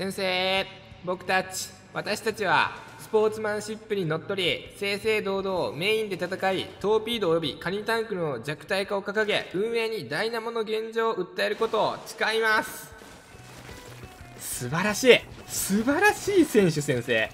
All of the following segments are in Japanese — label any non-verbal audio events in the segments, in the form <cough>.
先生僕たち私たちはスポーツマンシップにのっとり正々堂々メインで戦いトーピード及びカニタンクの弱体化を掲げ運営にダイナモの現状を訴えることを誓います。素晴らしい。素晴らしい選手先生。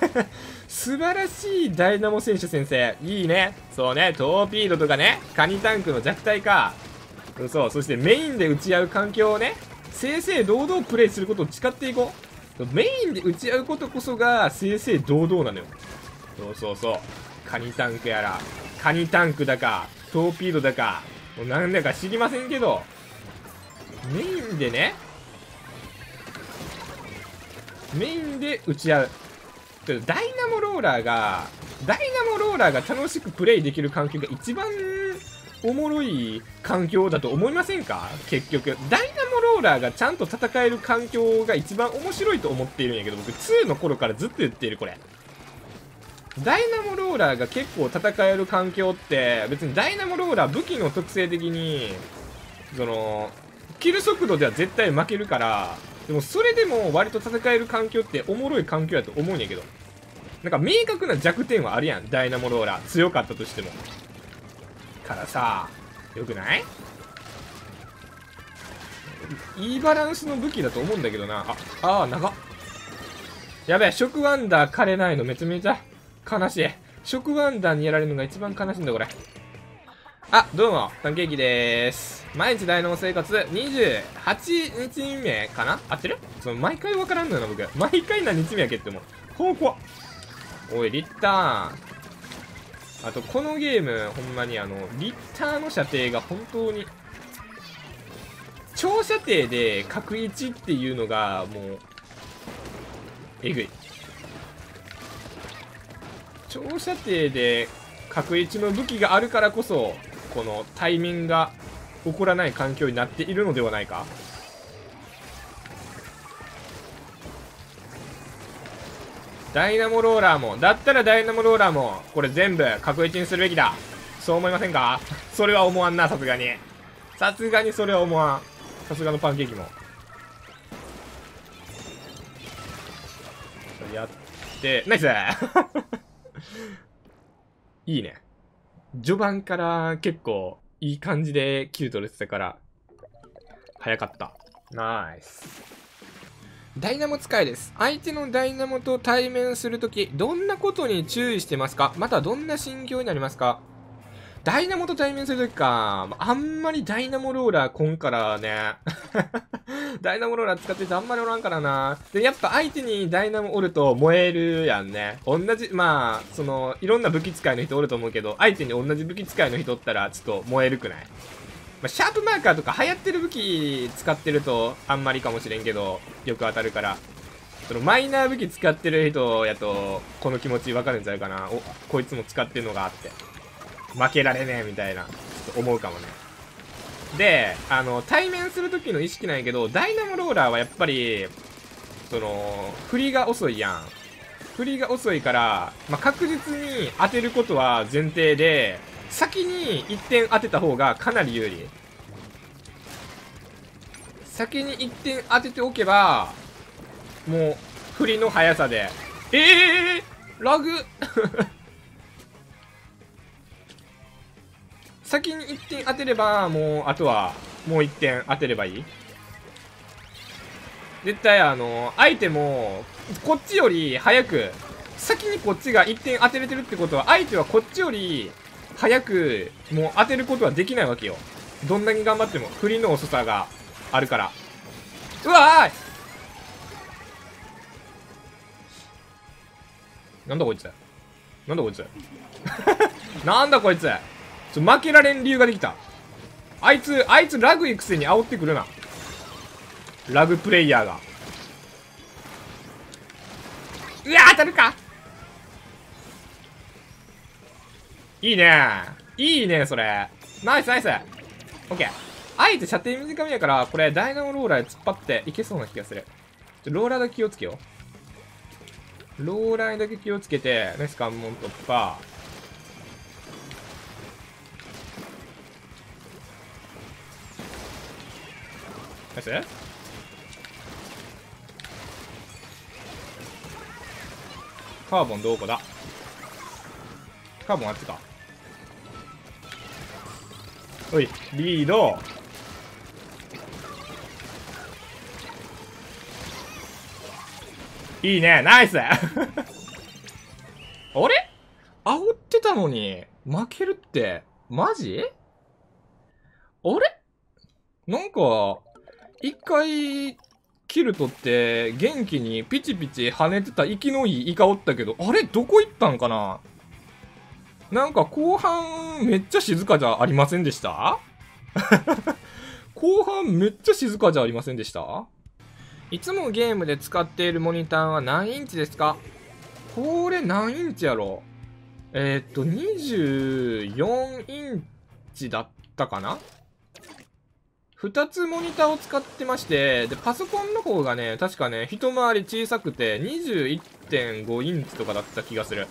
<laughs> 素晴らしいダイナモ選手先生。いいね。そうね。トーピードとかね。カニタンクの弱体化。そう。そしてメインで打ち合う環境をね正々堂々プレイすることを誓っていこう。メインで打ち合うことこそが正々堂々なのよ。そうそうそう。カニタンクやらカニタンクだかトーピードだかもうなんだか知りませんけど。メインでねメインで打ち合う。ダイナモローラーがダイナモローラーが楽しくプレイできる環境が一番おもろい環境だと思いませんか？結局。ダイナーラーがちゃんと戦える環境が一番面白いと思っているんやけど、僕2の頃からずっと言っている、これ。ダイナモローラーが結構戦える環境って、別にダイナモローラー武器の特性的に、その、キル速度では絶対負けるから、でもそれでも割と戦える環境っておもろい環境やと思うんやけど。なんか明確な弱点はあるやん、ダイナモローラー。強かったとしても。からさ、よくない？いいバランスの武器だと思うんだけどな。あ、ああ、長。やべえ、食ワンダー枯れないのめちゃめちゃ悲しい。食ワンダーにやられるのが一番悲しいんだ、これ。あ、どうも、パンケーキでーす。毎日大脳生活28日目かな？合ってる？その毎回わからんのよな、僕。毎回何日目やけっても。ほうこおい、リッター。あと、このゲーム、ほんまにあの、リッターの射程が本当に、長射程で角1っていうのが、もう、えぐい。長射程で角1の武器があるからこそ、この対面が起こらない環境になっているのではないかダイナモローラーも、だったらダイナモローラーも、これ全部確一にするべきだ。そう思いませんか？それは思わんな、さすがに。さすがにそれは思わん。さすがのパンケーキも。やって、ナイス <laughs> いいね。序盤から結構いい感じでキル取れてたから、早かった。ナイス。ダイナモ使いです。相手のダイナモと対面するとき、どんなことに注意してますか？またどんな心境になりますか？ダイナモと対面するときか、あんまりダイナモローラー来んからね。<laughs> ダイナモローラー使っててあんまりおらんからな。で、やっぱ相手にダイナモおると燃えるやんね。同じ、まあ、その、いろんな武器使いの人おると思うけど、相手に同じ武器使いの人おったら、ちょっと燃えるくない？まあ、シャープマーカーとか流行ってる武器使ってるとあんまりかもしれんけど、よく当たるから。そのマイナー武器使ってる人やと、この気持ちわかるんちゃうかな。お、こいつも使ってるのがあって。負けられねえみたいな、ちょっと思うかもね。で、あの、対面する時の意識なんやけど、ダイナモローラーはやっぱり、その、振りが遅いやん。振りが遅いから、まあ、確実に当てることは前提で、先に1点当てた方がかなり有利先に1点当てておけばもう振りの速さでええー、ラグ先に1点当てればもうあとはもう1点当てればいい？絶対あの相手もこっちより早く先にこっちが1点当てれてるってことは相手はこっちより早く、もう当てることはできないわけよ。どんなに頑張っても、振りの遅さがあるから。うわーなんだこいつ？なんだこいつ？なんだこいつ？<laughs> ちょ、負けられん理由ができた。あいつ、あいつラグいくせに煽ってくるな。ラグプレイヤーが。うわ当たるかいいねいいねそれ。ナイスナイスオッケー。あえて射程短めやから、これ、ダイナモローラーで突っ張っていけそうな気がする。ちょ、ローラーだけ気をつけよう。ローラーだけ気をつけて、ナイス関門突破。ナイスカーボンどこだ?カーボンあっちか?おい、リード。いいね、ナイスあれ煽ってたのに、負けるって、マジ?あれなんか、一回、キルトって元気にピチピチ跳ねてた息のいいイカおったけど、あれどこ行ったんかな？なんか後半めっちゃ静かじゃありませんでした？<laughs> 後半めっちゃ静かじゃありませんでした？いつもゲームで使っているモニターは何インチですか？これ何インチやろ？えー、っと、24インチだったかな？2つモニターを使ってまして、で、パソコンの方がね、確かね、一回り小さくて21.5インチとかだった気がする。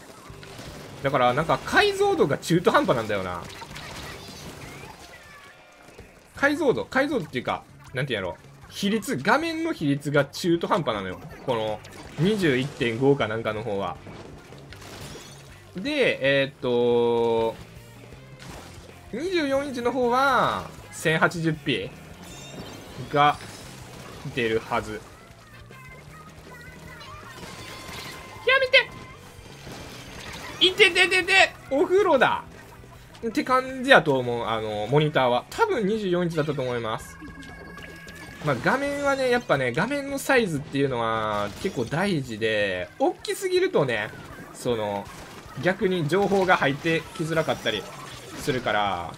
だから、なんか解像度が中途半端なんだよな。解像度、解像度っていうか、なんて言うやろ。比率、画面の比率が中途半端なのよ。この21.5かなんかの方は。で、えー、っと、24インチの方は、1080p が出るはずやめていててててお風呂だって感じやと思う、あの、モニターは。多分24インチだったと思います。まあ、画面はね、やっぱね、画面のサイズっていうのは結構大事で、大きすぎるとね、その、逆に情報が入ってきづらかったりするから、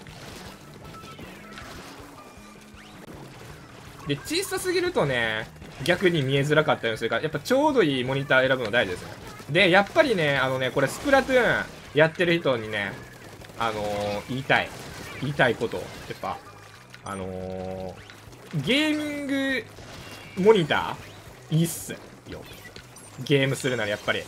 で、小さすぎるとね、逆に見えづらかったりするから、やっぱちょうどいいモニター選ぶの大事ですね。で、やっぱりね、あのね、これスプラトゥーンやってる人にね、あのー、言いたい。言いたいこと。やっぱ、あのー、ゲーミングモニターいいっすよ。ゲームするならやっぱり。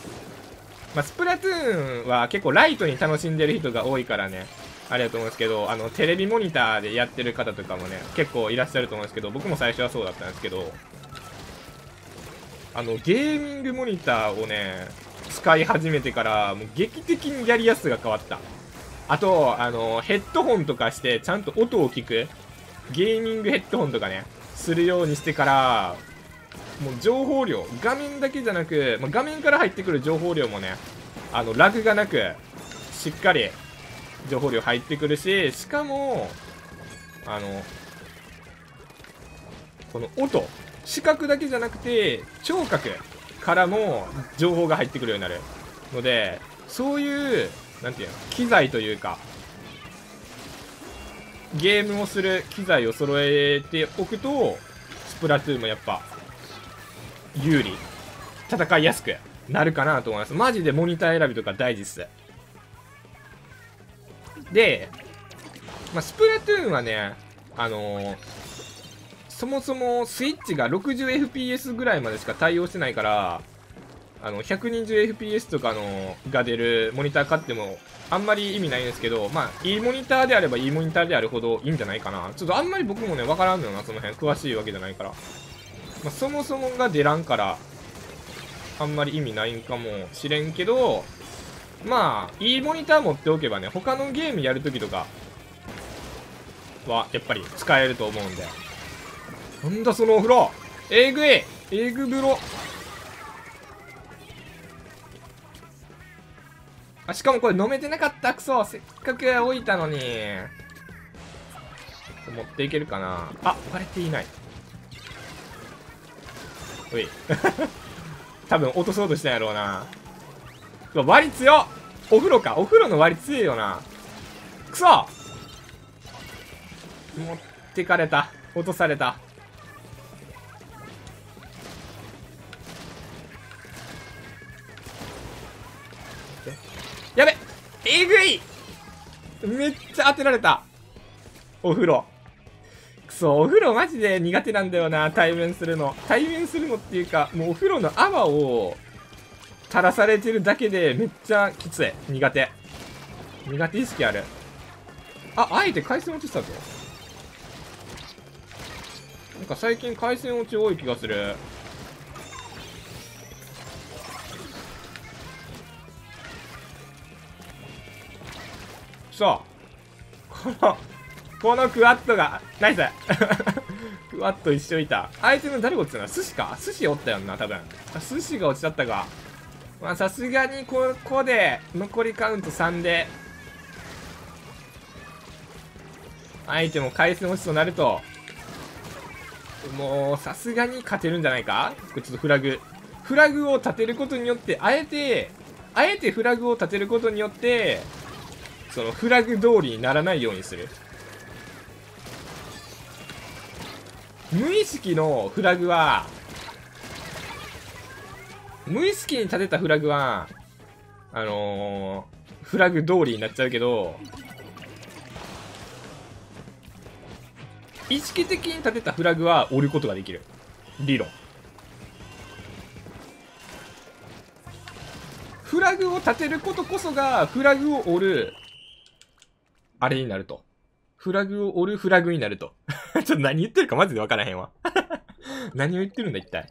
まあ、スプラトゥーンは結構ライトに楽しんでる人が多いからね、あれだと思うんですけど、あの、テレビモニターでやってる方とかもね、結構いらっしゃると思うんですけど、僕も最初はそうだったんですけど、あの、ゲーミングモニターをね、使い始めてから、もう劇的にやりやすさが変わった。あと、あの、ヘッドホンとかして、ちゃんと音を聞く、ゲーミングヘッドホンとかね、するようにしてから、もう情報量、画面だけじゃなく、まあ、画面から入ってくる情報量もね、あの、ラグがなく、しっかり情報量入ってくるし、しかも、あの、この音、視覚だけじゃなくて、聴覚からも情報が入ってくるようになるので、そういう、なんていうの、機材というか、ゲームをする機材を揃えておくと、スプラトゥーンもやっぱ、有利、戦いやすくなるかなと思います。マジでモニター選びとか大事っす。で、まあ、スプラトゥーンはね、あのー、そもそもスイッチが 60fps ぐらいまでしか対応してないから、あの、120fps とかのが出るモニター買っても、あんまり意味ないんですけど、まあ、いいモニターであればいいモニターであるほどいいんじゃないかな。ちょっとあんまり僕もね、わからんのよな、その辺。詳しいわけじゃないから。まあ、そもそもが出らんから、あんまり意味ないんかもしれんけど、まあ、いいモニター持っておけばね、他のゲームやるときとかは、やっぱり使えると思うんで。なんだそのお風呂えぐいえぐ風呂あ、しかもこれ飲めてなかったくそせっかく置いたのに。持っていけるかなあ、割れていない。おい。<laughs> 多分落とそうとしたんやろうな。割強お風呂か。お風呂の割強いよな。くそ持ってかれた。落とされた。やべえぐいめっちゃ当てられた。お風呂。くそ、お風呂マジで苦手なんだよな、対面するの。対面するのっていうか、もうお風呂の泡を垂らされてるだけでめっちゃきつい。苦手。苦手意識ある。あ、あえて回線落ちしたぞ。なんか最近回線落ち多い気がする。そう。この、このクワットが、ナイス <laughs> クワット一緒いた。あいつの誰が落ちたの？寿司か？寿司おったよな、多分。寿司が落ちちゃったか。まあさすがにここで残りカウント3で相手も回戦落ちとなるともうさすがに勝てるんじゃないか？これちょっとフラグ。フラグを立てることによってあえてあえてフラグを立てることによってそのフラグ通りにならないようにする。無意識のフラグは無意識に立てたフラグはあのー、フラグ通りになっちゃうけど意識的に立てたフラグは折ることができる。理論。フラグを立てることこそがフラグを折るあれになると。フラグを折るフラグになると。<laughs> ちょっと何言ってるかマジでわからへんわ。<laughs> 何を言ってるんだ一体。